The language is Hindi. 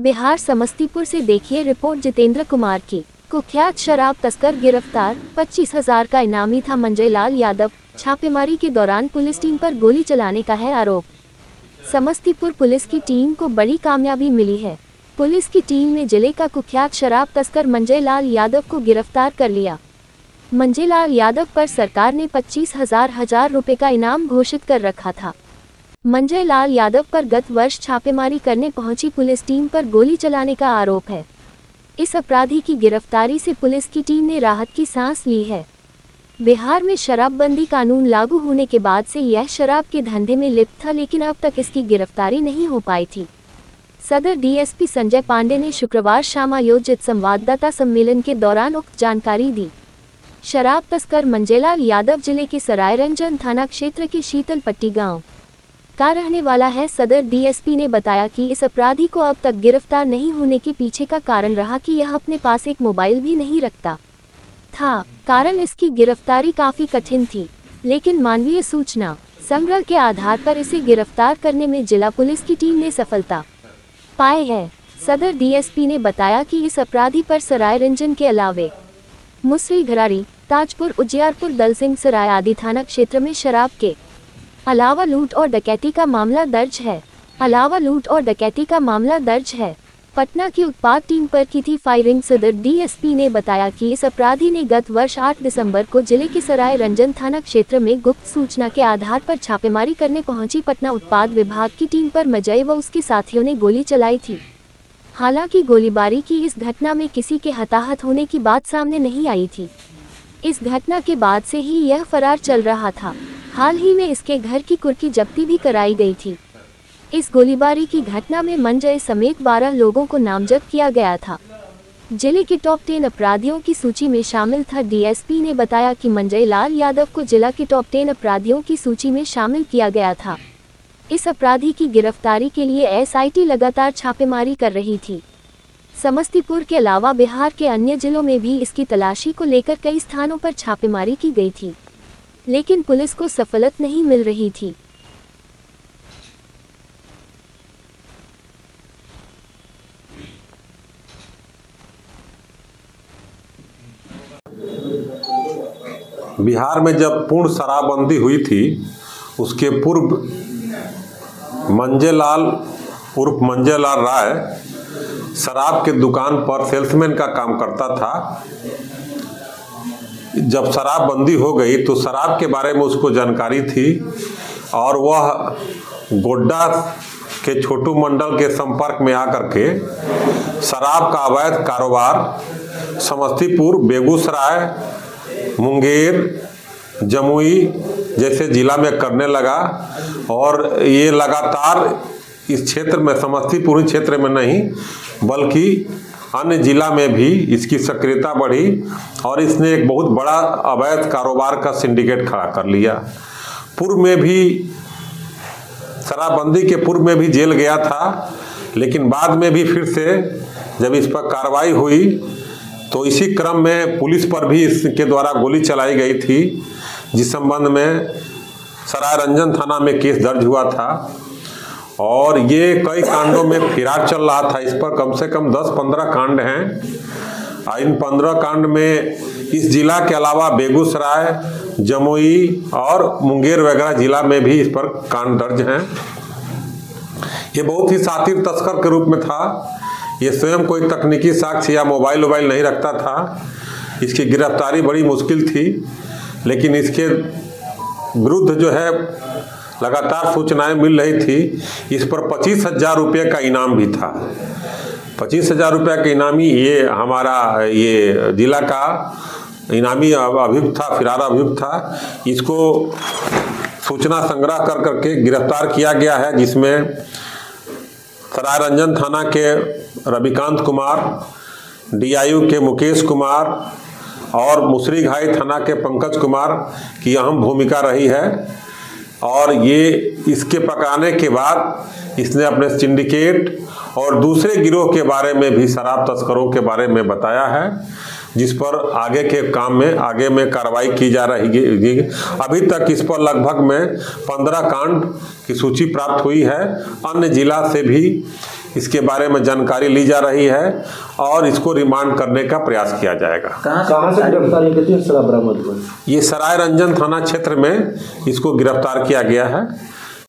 बिहार समस्तीपुर से देखिए रिपोर्ट जितेंद्र कुमार की। कुख्यात शराब तस्कर गिरफ़्तार, पच्चीस हज़ार का इनामी था मंजय लाल यादव। छापेमारी के दौरान पुलिस टीम पर गोली चलाने का है आरोप। समस्तीपुर पुलिस की टीम को बड़ी कामयाबी मिली है। पुलिस की टीम ने ज़िले का कुख्यात शराब तस्कर मंजय लाल यादव को गिरफ़्तार कर लिया। मंजय लाल यादव पर सरकार ने पच्चीस हज़ार हज़ार रुपए का इनाम घोषित कर रखा था। मंजय लाल यादव पर गत वर्ष छापेमारी करने पहुँची पुलिस टीम पर गोली चलाने का आरोप है। इस अपराधी की गिरफ्तारी से पुलिस की टीम ने राहत की सांस ली है। बिहार में शराबबंदी कानून लागू होने के बाद से यह शराब के धंधे में लिप्त था, लेकिन अब तक इसकी गिरफ्तारी नहीं हो पाई थी। सदर डीएसपी संजय पांडे ने शुक्रवार शाम आयोजित संवाददाता सम्मेलन के दौरान उक्त जानकारी दी। शराब तस्कर मंजेलाल यादव ज़िले के सरायरंजन थाना क्षेत्र के शीतल पट्टी गाँव। का रहने वाला है, सदर डीएसपी ने बताया कि इस अपराधी को अब तक गिरफ़्तार नहीं होने के पीछे का कारण रहा कि यह अपने पास एक मोबाइल भी नहीं रखता था। कारण इसकी गिरफ्तारी काफ़ी कठिन थी, लेकिन मानवीय सूचना संग्रह के आधार पर इसे गिरफ़्तार करने में जिला पुलिस की टीम ने सफलता पाए है। सदर डीएसपी ने बताया कि इस अपराधी पर सराय रंजन के अलावे मुसरी घरारी ताजपुर, उजियारपुर दल सिंह सराय आदि थाना क्षेत्र में शराब के अलावा लूट और डकैती का मामला दर्ज है। अलावा लूट और डकैती का मामला दर्ज है। पटना की उत्पाद टीम पर की थी फायरिंग, सदर डीएसपी ने बताया कि इस अपराधी ने गत वर्ष 8 दिसंबर को ज़िले के सराय रंजन थाना क्षेत्र में गुप्त सूचना के आधार पर छापेमारी करने पहुँची पटना उत्पाद विभाग की टीम पर मजय व उसके साथियों ने गोली चलाई थी। हालाँकि गोलीबारी की इस घटना में किसी के हताहत होने की बात सामने नहीं आई थी। इस घटना के बाद से ही यह फरार चल रहा था। हाल ही में इसके घर की कुर्की जब्ती भी कराई गई थी। इस गोलीबारी की घटना में मंजय समेत 12 लोगों को नामजद किया गया था। ज़िले के टॉप टेन अपराधियों की सूची में शामिल था। डीएसपी ने बताया कि मंजय लाल यादव को जिला के टॉप टेन अपराधियों की सूची में शामिल किया गया था। इस अपराधी की गिरफ्तारी के लिए एसआईटी लगातार छापेमारी कर रही थी। समस्तीपुर के अलावा बिहार के अन्य जिलों में भी इसकी तलाशी को लेकर कई स्थानों पर छापेमारी की गई थी। लेकिन पुलिस को सफलत नहीं मिल रही थी। बिहार में जब पूर्ण शराबबंदी हुई थी, उसके पूर्व मंजेलाल, उर्फ़ मंजेलाल राय शराब के दुकान पर सेल्समैन का काम करता था। जब शराबबंदी हो गई तो शराब के बारे में उसको जानकारी थी और वह गोड्डा के छोटू मंडल के संपर्क में आकर के शराब का अवैध कारोबार, समस्तीपुर, बेगूसराय, मुंगेर, जमुई जैसे जिला में करने लगा और ये लगातार इस क्षेत्र में, समस्तीपुर क्षेत्र में नहीं, बल्कि अन्य जिला में भी इसकी सक्रियता बढ़ी और इसने एक बहुत बड़ा अवैध कारोबार का सिंडिकेट खड़ा कर लिया। पूर्व में भी, शराबबंदी के पूर्व में भी जेल गया था, लेकिन बाद में भी फिर से जब इस पर कार्रवाई हुई तो इसी क्रम में पुलिस पर भी इसके द्वारा गोली चलाई गई थी, जिस संबंध में सराय रंजन थाना में केस दर्ज हुआ था। और ये कई कांडों में फिरार चल रहा था। इस पर कम से कम 10-15 कांड हैं। इन 15 कांड में इस जिला के अलावा बेगूसराय, जमुई और मुंगेर वगैरह जिला में भी इस पर कांड दर्ज हैं। ये बहुत ही सातिर तस्कर के रूप में था। ये स्वयं कोई तकनीकी साक्ष्य या मोबाइल वोबाइल नहीं रखता था। इसकी गिरफ्तारी बड़ी मुश्किल थी, लेकिन इसके विरुद्ध जो है लगातार सूचनाएँ मिल रही थी, इस पर पच्चीस हज़ार रुपये का इनाम भी था। पच्चीस हज़ार रुपये का इनामी ये हमारा, ये जिला का इनामी अभियुक्त था, फिरारा अभियुक्त था। इसको सूचना संग्रह कर करके गिरफ़्तार किया गया है, जिसमें सराय रंजन थाना के रविकांत कुमार, डीआईयू के मुकेश कुमार और मुसरी घाई थाना के पंकज कुमार की अहम भूमिका रही है। और ये इसके पकाने के बाद इसने अपने सिंडिकेट और दूसरे गिरोह के बारे में भी शराब तस्करों के बारे में बताया है, जिस पर आगे के काम में, आगे में कार्रवाई की जा रही है। अभी तक इस पर लगभग में पंद्रह कांड की सूची प्राप्त हुई है। अन्य जिला से भी इसके बारे में जानकारी ली जा रही है और इसको रिमांड करने का प्रयास किया जाएगा। कहाँ कहाँ से गिरफ़्तार ये सराय रंजन थाना क्षेत्र में इसको गिरफ़्तार किया गया है।